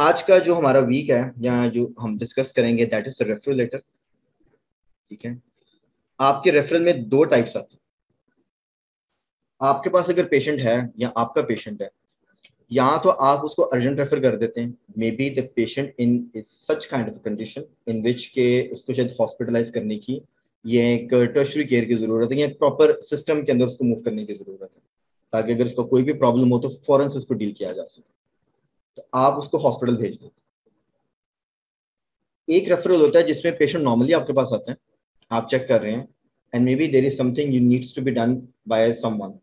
आज का जो हमारा वीक है, या जो हम डिस्कस करेंगे दैट इज़ रेफरल लेटर ठीक है? आपके रेफरल में दो टाइप्स आते हैं। आपके पास अगर पेशेंट है, या आपका पेशेंट है यहाँ तो आप उसको अर्जेंट रेफर कर देते हैं। Maybe the patient in such kind of condition in which के उसको शायद हॉस्पिटलाइज करने की, ये एक टर्शरी केयर की ज़रूरत है, या प्रॉपर सिस्टम के अंदर उसको मूव करने की ज़रूरत है। ताकि अगर उसका कोई भी प्रॉब्लम हो तो फ़ौरन से उसको डील किया जा सके। तो आप उसको हॉस्पिटल भेज दो। एक रेफरल होता है जिसमें पेशेंट नॉर्मली आपके पास आते हैं, आप चेक कर रहे हैं and maybe there is something you needs to be done by someone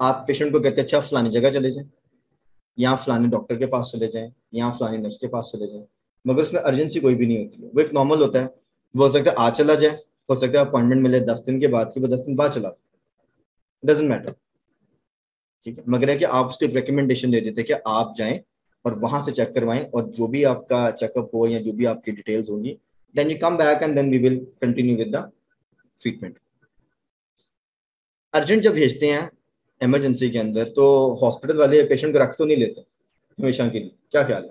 आप पेशेंट को कहते हैं अच्छा फलानी जगह चले जाएँ यहाँ फलाने डॉक्टर के पास चले जाएँ यहाँ फलाने नर्स के पास चले जाएँ। मगर उसमें अर्जेंसी कोई भी नहीं होती है। वो एक नॉर्मल होता है। वो हो सकता है आज चला जाए, हो सकता है अपॉइंटमेंट मिले दस दिन के बाद की वो दस दिन बाद चला डजेंट मैटर ठीक है? मगर है कि आप उसको एक रिकमेंडेशन दे देते कि आप जाएँ और वहाँ से चेक करवाएँ और जो भी आपका चेकअप हो या जो भी आपकी डिटेल्स होंगी then you come back and then we will continue with the treatment urgent जब भेजते हैं इमरजेंसी के अंदर तो हॉस्पिटल वाले पेशेंट को रख तो नहीं लेते हमेशा के लिए। क्या ख्याल है?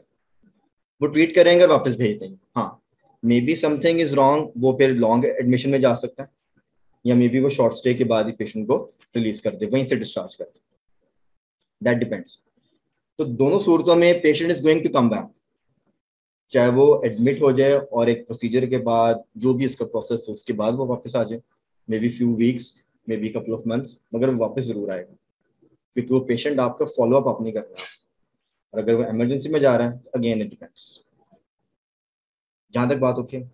वो ट्रीट करेंगे वापस भेज देंगे। हाँ maybe something is wrong वो फिर लॉन्ग एडमिशन में जा सकता है। या मे बी वो शॉर्ट स्टे के बाद ही पेशेंट को रिलीज़ कर दे, वहीं से डिस्चार्ज कर दे। दैट डिपेंड्स तो दोनों सूरतों में patient is going to come back चाहे वो एडमिट हो जाए और एक प्रोसीजर के बाद, जो भी इसका प्रोसेस है, उसके बाद वो वापस आ जाए. Maybe few weeks maybe couple of months मगर वो वापस ज़रूर आएगा. क्योंकि वो पेशेंट आपका फॉलोअप आप नहीं कर रहा और अगर वो इमरजेंसी में जा रहा है तो अगेन इट डिपेंड्स जहाँ तक बात ओके okay?